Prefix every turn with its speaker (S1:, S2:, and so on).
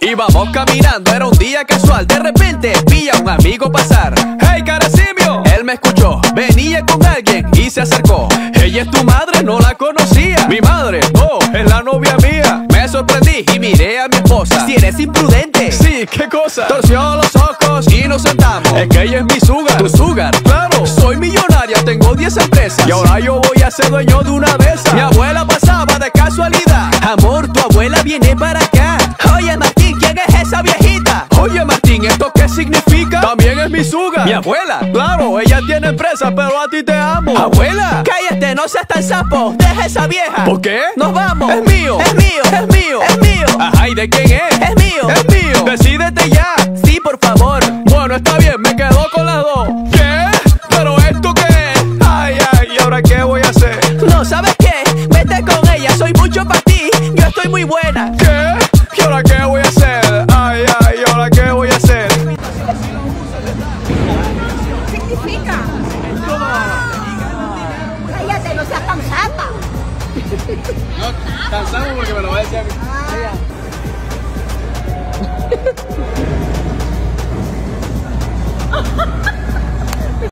S1: Íbamos caminando, era un día casual. De repente vi a un amigo pasar. ¡Hey, Carasimio! Él me escuchó, venía con alguien y se acercó. Ella es tu madre, no la conocía. Mi madre, no, es la novia mía. Me sorprendí y miré a mi esposa.
S2: Si eres imprudente.
S1: Sí, ¿qué cosa? Torció los ojos y nos sentamos. Es que ella es mi sugar.
S2: ¿Tu sugar?
S1: Claro, soy millonaria, tengo 10 empresas. Y ahora yo voy a ser dueño de una de esas. Mi abuela pasaba de casualidad.
S2: Amor, tu abuela viene esa viejita?
S1: Oye, Martín, ¿esto qué significa? También es mi sugar.
S2: ¿Mi abuela?
S1: Claro, ella tiene empresa, pero a ti te amo.
S2: ¿Abuela? Cállate, no seas tan sapo. Deja esa vieja.
S1: ¿Por qué?
S2: Nos vamos.
S1: Es mío.
S2: Es mío.
S1: Es mío.
S2: Es mío.
S1: Ajá, ¿y de quién es?
S2: Es mío.
S1: Es mío. Decídete ya.
S2: Sí, por favor.
S1: Bueno, está bien,
S3: ¡Mira! Cállate, no seas tan.
S1: No, tan porque me lo va a decir a mí.
S3: Ah.